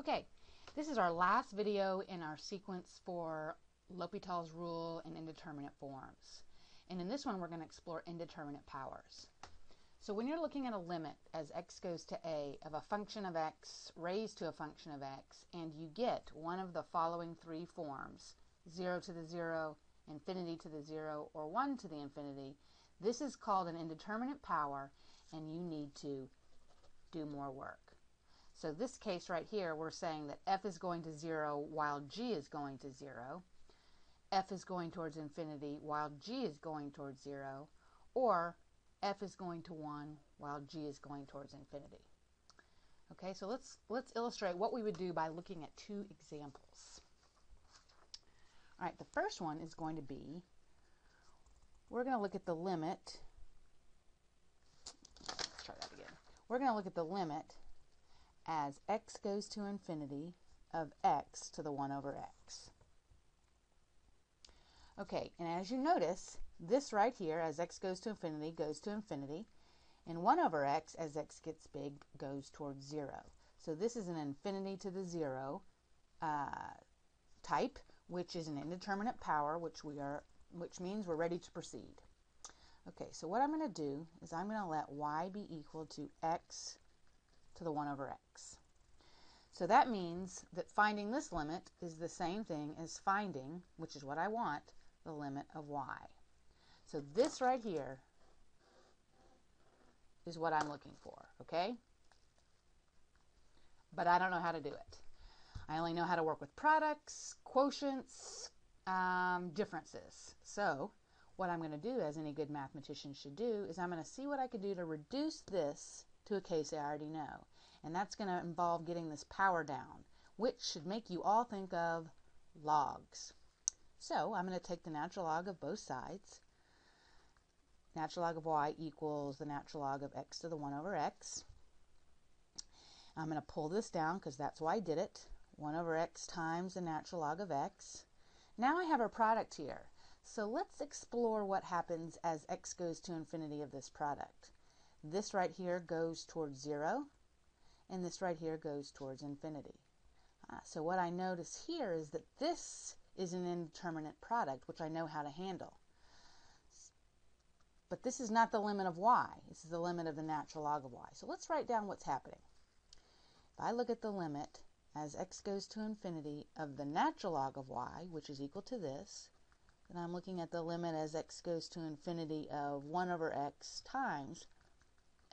Okay, this is our last video in our sequence for L'Hopital's rule and indeterminate forms. And in this one, we're going to explore indeterminate powers. So when you're looking at a limit as x goes to a of a function of x raised to a function of x, and you get one of the following three forms, 0 to the 0, infinity to the 0, or 1 to the infinity, this is called an indeterminate power, and you need to do more work. So this case right here, we're saying that f is going to 0 while g is going to 0. f is going towards infinity while g is going towards 0. Or f is going to 1 while g is going towards infinity. Okay, so let's, let's illustrate what we would do by looking at two examples. All right, the first one is going to be, we're going to look at the limit, let's try that again. We're going to look at the limit as x goes to infinity of x to the 1 over x. Okay, and as you notice, this right here, as x goes to infinity, goes to infinity, and 1 over x, as x gets big, goes towards 0. So this is an infinity to the 0 uh, type, which is an indeterminate power, which we are, which means we're ready to proceed. Okay, so what I'm going to do is I'm going to let y be equal to x to the 1 over x. So that means that finding this limit is the same thing as finding, which is what I want, the limit of y. So this right here is what I'm looking for, okay? But I don't know how to do it. I only know how to work with products, quotients, um, differences. So what I'm going to do, as any good mathematician should do, is I'm going to see what I can do to reduce this to a case I already know. And that's going to involve getting this power down, which should make you all think of logs. So I'm going to take the natural log of both sides. Natural log of y equals the natural log of x to the 1 over x. I'm going to pull this down because that's why I did it. 1 over x times the natural log of x. Now I have a product here. So let's explore what happens as x goes to infinity of this product. This right here goes towards 0, and this right here goes towards infinity. Uh, so what I notice here is that this is an indeterminate product, which I know how to handle. But this is not the limit of y. This is the limit of the natural log of y. So let's write down what's happening. If I look at the limit as x goes to infinity of the natural log of y, which is equal to this, then I'm looking at the limit as x goes to infinity of 1 over x times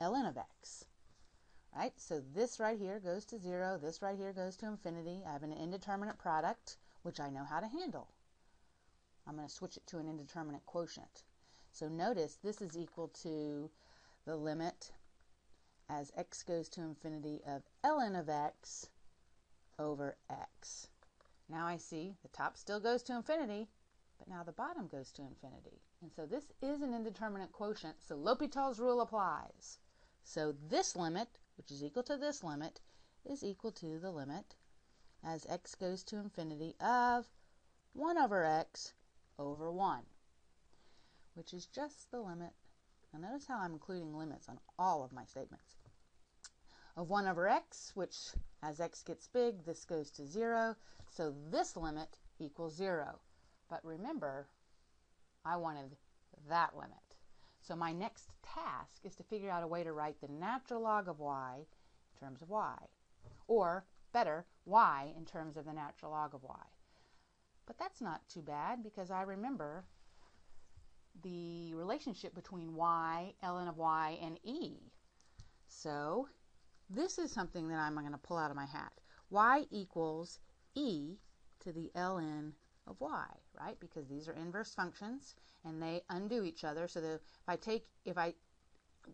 ln of x. Right? So this right here goes to 0. This right here goes to infinity. I have an indeterminate product, which I know how to handle. I'm going to switch it to an indeterminate quotient. So notice this is equal to the limit as x goes to infinity of ln of x over x. Now I see the top still goes to infinity, but now the bottom goes to infinity. And so this is an indeterminate quotient, so L'Hopital's rule applies. So this limit, which is equal to this limit, is equal to the limit as x goes to infinity of 1 over x over 1, which is just the limit. Now notice how I'm including limits on all of my statements. Of 1 over x, which as x gets big, this goes to 0. So this limit equals 0. But remember, I wanted that limit. So my next task is to figure out a way to write the natural log of y in terms of y. Or, better, y in terms of the natural log of y. But that's not too bad because I remember the relationship between y, ln of y, and e. So this is something that I'm going to pull out of my hat. y equals e to the ln of y, right? Because these are inverse functions and they undo each other. So if I take, if I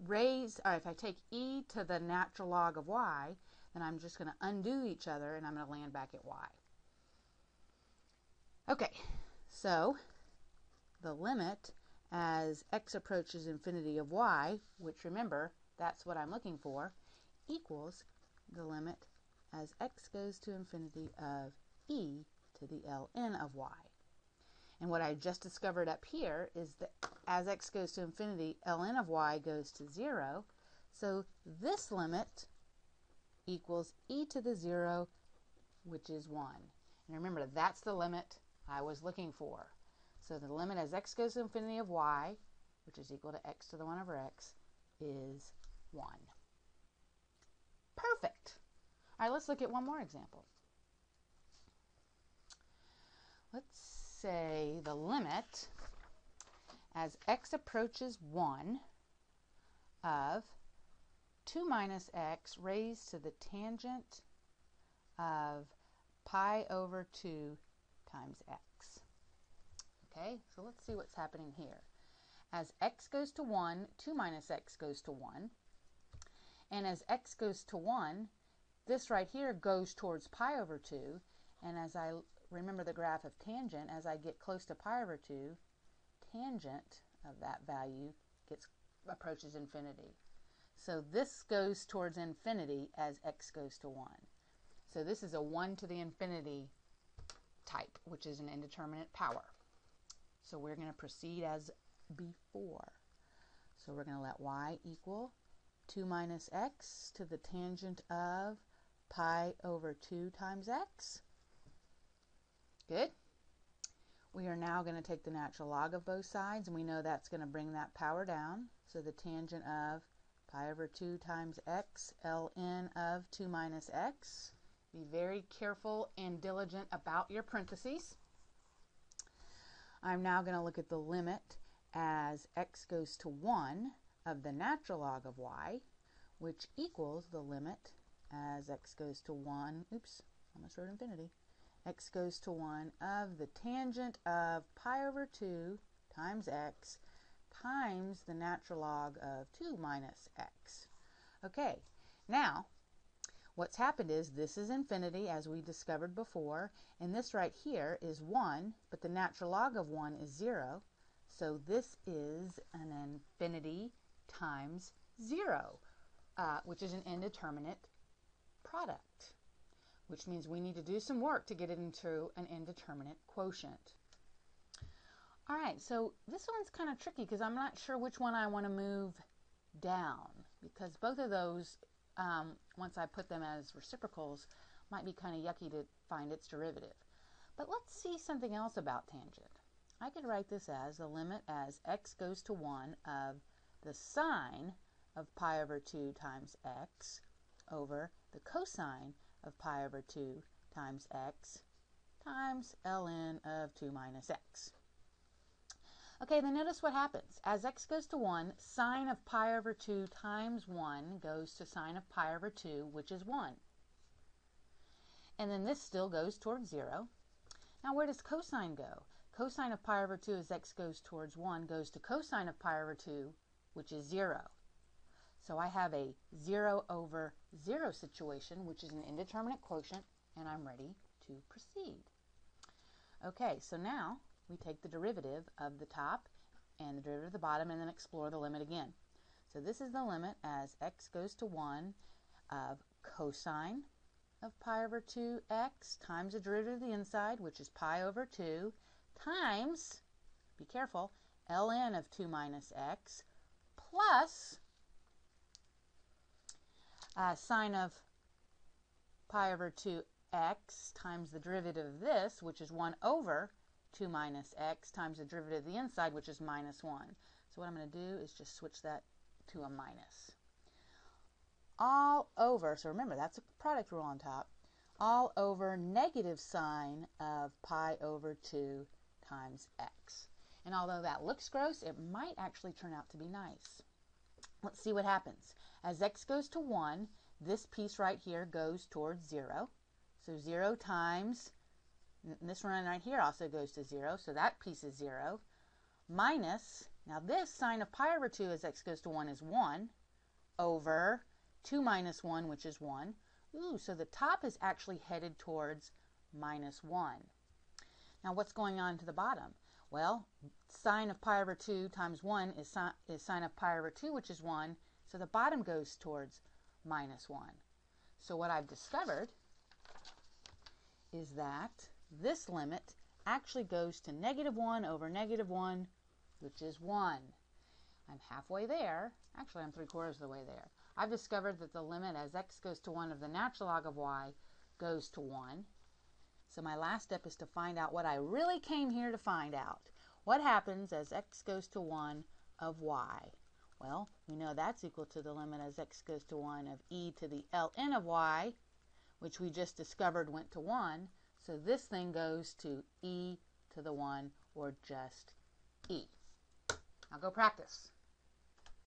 raise, or if I take e to the natural log of y, then I'm just going to undo each other and I'm going to land back at y. Okay, so the limit as x approaches infinity of y, which remember, that's what I'm looking for, equals the limit as x goes to infinity of e to the ln of y. And what I just discovered up here is that as x goes to infinity, ln of y goes to 0. So this limit equals e to the 0 which is 1. And remember, that's the limit I was looking for. So the limit as x goes to infinity of y, which is equal to x to the 1 over x, is 1. Perfect. All right, let's look at one more example. Let's say the limit as x approaches 1 of 2 minus x raised to the tangent of pi over 2 times x. Okay, so let's see what's happening here. As x goes to 1, 2 minus x goes to 1. And as x goes to 1, this right here goes towards pi over 2. And as I remember the graph of tangent, as I get close to pi over 2, tangent of that value gets approaches infinity. So this goes towards infinity as x goes to 1. So this is a 1 to the infinity type, which is an indeterminate power. So we're going to proceed as before. So we're going to let y equal 2 minus x to the tangent of pi over 2 times x. Good. We are now going to take the natural log of both sides, and we know that's going to bring that power down. So the tangent of pi over 2 times x, ln of 2 minus x. Be very careful and diligent about your parentheses. I'm now going to look at the limit as x goes to 1 of the natural log of y, which equals the limit as x goes to 1, oops, almost wrote infinity, x goes to 1 of the tangent of pi over 2 times x times the natural log of 2 minus x. Okay, now what's happened is this is infinity as we discovered before, and this right here is 1, but the natural log of 1 is 0. So this is an infinity times 0, uh, which is an indeterminate product which means we need to do some work to get it into an indeterminate quotient. All right, so this one's kind of tricky because I'm not sure which one I want to move down because both of those, um, once I put them as reciprocals, might be kind of yucky to find its derivative. But let's see something else about tangent. I could write this as the limit as x goes to 1 of the sine of pi over 2 times x over the cosine of pi over 2 times x times ln of 2 minus x. Okay, then notice what happens. As x goes to 1, sine of pi over 2 times 1 goes to sine of pi over 2, which is 1. And then this still goes towards 0. Now where does cosine go? Cosine of pi over 2 as x goes towards 1 goes to cosine of pi over 2, which is 0. So I have a 0 over 0 situation, which is an indeterminate quotient, and I'm ready to proceed. Okay, so now we take the derivative of the top and the derivative of the bottom and then explore the limit again. So this is the limit as x goes to 1 of cosine of pi over 2x times the derivative of the inside, which is pi over 2, times, be careful, ln of 2 minus x, plus uh, sine of pi over 2x times the derivative of this, which is 1 over 2 minus x times the derivative of the inside, which is minus 1. So what I'm going to do is just switch that to a minus. All over, so remember that's a product rule on top, all over negative sine of pi over 2 times x. And although that looks gross, it might actually turn out to be nice. Let's see what happens. As x goes to 1, this piece right here goes towards 0. So 0 times, this one right here also goes to 0, so that piece is 0. Minus, now this sine of pi over 2 as x goes to 1 is 1, over 2 minus 1, which is 1. Ooh, so the top is actually headed towards minus 1. Now what's going on to the bottom? Well, sine of pi over 2 times 1 is, si is sine of pi over 2, which is 1. So the bottom goes towards minus 1. So what I've discovered is that this limit actually goes to negative 1 over negative 1, which is 1. I'm halfway there. Actually, I'm three quarters of the way there. I've discovered that the limit as x goes to 1 of the natural log of y goes to 1. So my last step is to find out what I really came here to find out. What happens as x goes to 1 of y? Well, we know that's equal to the limit as x goes to 1 of e to the ln of y, which we just discovered went to 1. So this thing goes to e to the 1 or just e. Now go practice.